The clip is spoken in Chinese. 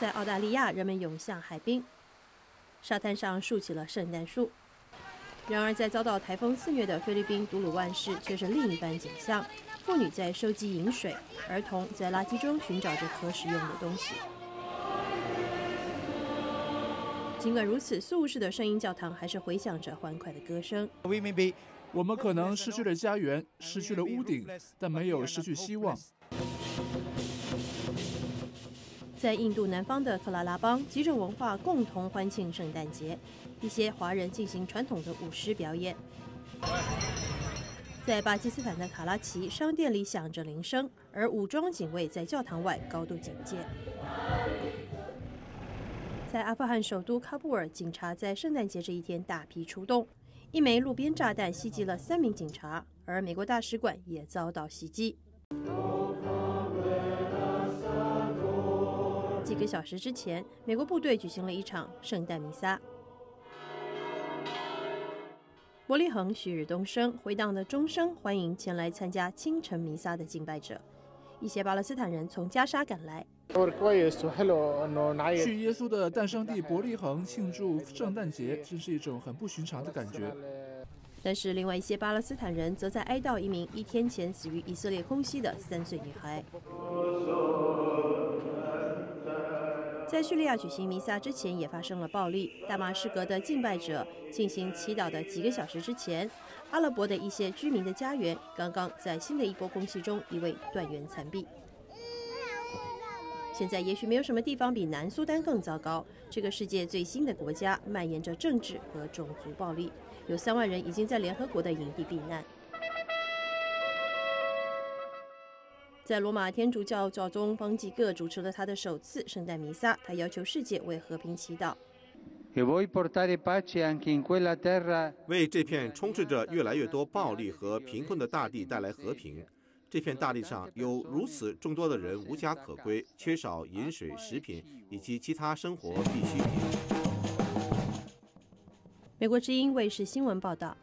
在澳大利亚，人们涌向海滨，沙滩上竖起了圣诞树。然而，在遭到台风肆虐的菲律宾独鲁万市，却是另一番景象：妇女在收集饮水，儿童在垃圾中寻找着可使用的东西。尽管如此，苏武士的声音教堂还是回响着欢快的歌声。我们可能失去了家园，失去了屋顶，但没有失去希望。在印度南方的克拉拉邦，几种文化共同欢庆圣诞节。一些华人进行传统的舞狮表演。在巴基斯坦的卡拉奇，商店里响着铃声，而武装警卫在教堂外高度警戒。在阿富汗首都喀布尔，警察在圣诞节这一天大批出动。一枚路边炸弹袭击了三名警察，而美国大使馆也遭到袭击。个小时之前，美国部队举行了一场圣诞弥撒。伯利恒旭日东升，回荡的钟声欢迎前来参加清晨弥撒的敬拜者。一些巴勒斯坦人从加沙赶来，去耶稣的诞生地伯利恒庆祝圣诞节，真是一种很不寻常的感觉。但是，另外一些巴勒斯坦人则在哀悼一名一天前死于以色列空袭的三岁女孩。在叙利亚举行弥撒之前，也发生了暴力。大马士革的敬拜者进行祈祷的几个小时之前，阿拉伯的一些居民的家园刚刚在新的一波攻击中一位断垣残壁。现在也许没有什么地方比南苏丹更糟糕。这个世界最新的国家蔓延着政治和种族暴力，有三万人已经在联合国的营地避难。在罗马天主教教宗方济各主持了他的首次圣诞弥撒，他要求世界为和平祈祷。为这片充斥着越来越多暴力和贫困的大地带来和平。这片大地上有如此众多的人无家可归，缺少饮水、食品以及其他生活必需品。美国之音卫视新闻报道。